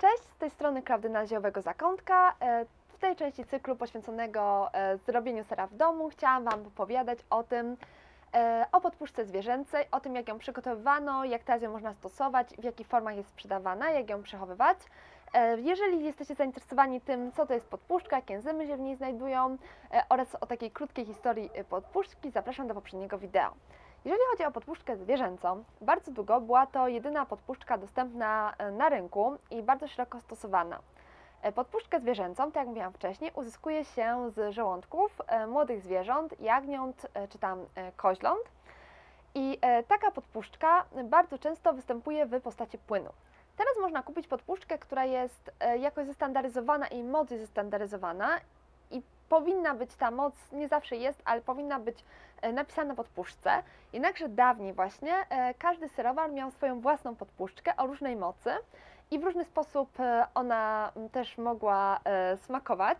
Cześć, z tej strony Klaudyna Ziowego Zakątka. E, W tej części cyklu poświęconego e, zrobieniu sera w domu chciałam Wam opowiadać o tym, e, o podpuszce zwierzęcej, o tym jak ją przygotowywano, jak teraz ją można stosować, w jakich formach jest sprzedawana, jak ją przechowywać. Jeżeli jesteście zainteresowani tym, co to jest podpuszczka, jakie enzymy się w niej znajdują oraz o takiej krótkiej historii podpuszczki, zapraszam do poprzedniego wideo. Jeżeli chodzi o podpuszczkę zwierzęcą, bardzo długo była to jedyna podpuszczka dostępna e, na rynku i bardzo szeroko stosowana. E, Podpuszczkę zwierzęcą, tak jak mówiłam wcześniej, uzyskuje się z żołądków e, młodych zwierząt, jagniąt czy tam koźląt. I taka podpuszczka bardzo często występuje w postaci płynu. Teraz można kupić podpuszczkę, która jest jakoś zestandaryzowana i moc jest zestandaryzowana powinna być ta moc, nie zawsze jest, ale powinna być e, napisana na podpuszczce. Jednakże dawniej właśnie e, każdy serowar miał swoją własną podpuszczkę o różnej mocy i w różny sposób e, ona też mogła smakować.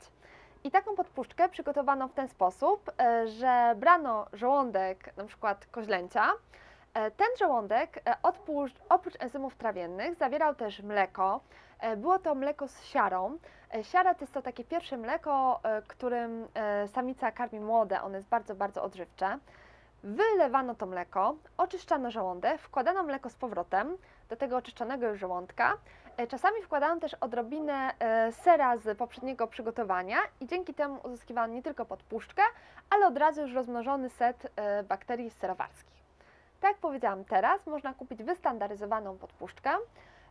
I taką podpuszczkę przygotowano w ten sposób, że brano żołądek na przykład koźlęcia. Ten żołądek oprócz enzymów trawiennych zawierał też mleko. E, Było to mleko z siarą. E, Siara to jest to takie pierwsze mleko, e, którym samica karmi młode. Ono jest bardzo, bardzo odżywcze. Wylewano to mleko, oczyszczano żołądek, wkładano mleko z powrotem do tego oczyszczonego już żołądka. Czasami wkładano też odrobinę sera z poprzedniego przygotowania i dzięki temu uzyskiwano nie tylko podpuszczkę, ale od razu już rozmnożony set bakterii serowarskich. Tak jak powiedziałam teraz, można kupić wystandaryzowaną podpuszczkę.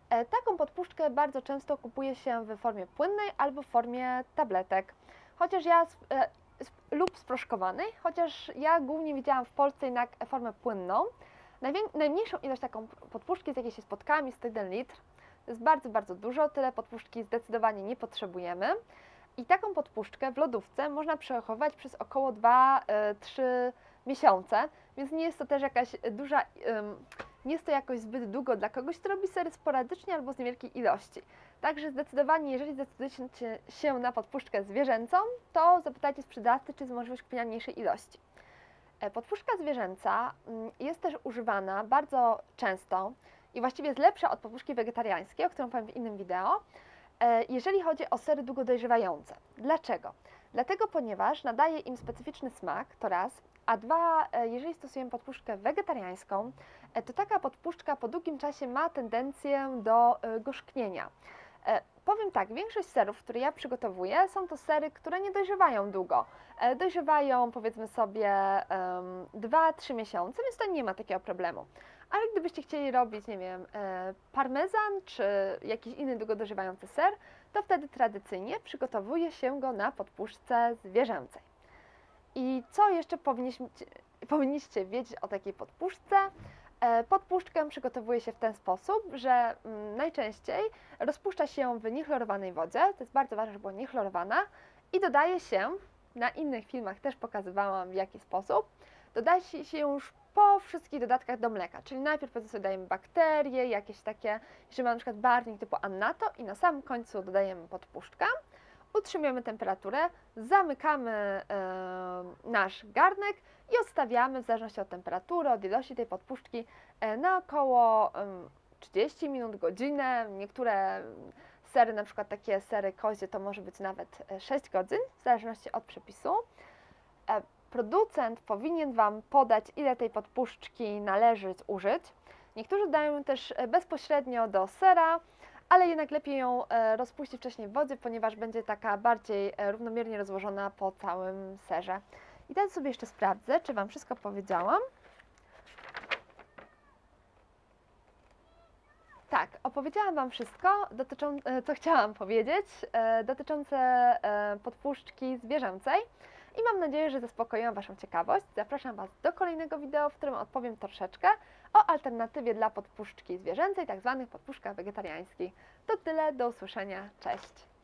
E, Taką podpuszczkę bardzo często kupuje się w formie płynnej albo w formie tabletek. Chociaż ja e, lub sproszkowanej, chociaż ja głównie widziałam w Polsce jednak formę płynną. Najmniejszą ilość taką podpuszczki, z jakiej się spotkałam, jest 1 litr. To jest bardzo, bardzo dużo, tyle podpuszczki zdecydowanie nie potrzebujemy. I taką podpuszczkę w lodówce można przechowywać przez około 2-3 miesiące, więc nie jest to też jakaś duża, nie jest to jakoś zbyt długo dla kogoś, kto robi sery sporadycznie albo z niewielkiej ilości. Także zdecydowanie, jeżeli zdecydujecie się na podpuszczkę zwierzęcą, to zapytajcie sprzedawcy, czy jest możliwość kupienia mniejszej ilości. E, Podpuszczka zwierzęca mm, jest też używana bardzo często i właściwie jest lepsza od podpuszki wegetariańskiej, o którą powiem w innym wideo, e, jeżeli chodzi o sery długo dojrzewające. Dlaczego? Dlatego, ponieważ nadaje im specyficzny smak, to raz, a dwa, e, jeżeli stosujemy podpuszczkę wegetariańską, e, to taka podpuszczka po długim czasie ma tendencję do e, gorzknienia. Powiem tak, większość serów, które ja przygotowuję, są to sery, które nie dojrzewają długo. Dojrzewają powiedzmy sobie 2-3 miesiące, więc to nie ma takiego problemu. Ale gdybyście chcieli robić, nie wiem, parmezan czy jakiś inny długo dojrzewający ser, to wtedy tradycyjnie przygotowuje się go na podpuszczce zwierzęcej. I co jeszcze powinniście, powinniście wiedzieć o takiej podpuszczce? E, Podpuszczkę przygotowuje się w ten sposób, że mm, najczęściej rozpuszcza się ją w niechlorowanej wodzie, to jest bardzo ważne, żeby była niechlorowana i dodaje się, na innych filmach też pokazywałam w jaki sposób, dodaje się już po wszystkich dodatkach do mleka, czyli najpierw powiedzmy sobie dajemy bakterie, jakieś takie, jeżeli mamy na przykład barwnik typu annato i na samym końcu dodajemy podpuszczkę, utrzymujemy temperaturę, zamykamy e, nasz garnek i odstawiamy w zależności od temperatury, od ilości tej podpuszczki e, na około em, 30 minut, godzinę. Niektóre sery, na przykład takie sery kozie, to może być nawet e, 6 godzin, w zależności od przepisu. E, Producent powinien Wam podać, ile tej podpuszczki należy zużyć. Niektórzy dają ją też e, bezpośrednio do sera, ale jednak lepiej ją e, rozpuścić wcześniej w wodzie, ponieważ będzie taka bardziej e, równomiernie rozłożona po całym serze. I teraz sobie jeszcze sprawdzę, czy Wam wszystko powiedziałam. Tak, opowiedziałam Wam wszystko, e, co chciałam powiedzieć, dotyczące podpuszczki zwierzęcej. I mam nadzieję, że zaspokoiłam Waszą ciekawość. Zapraszam Was do kolejnego wideo, w którym odpowiem troszeczkę o alternatywie dla podpuszczki zwierzęcej, tak zwanych podpuszkach wegetariańskich. To tyle, do usłyszenia, cześć!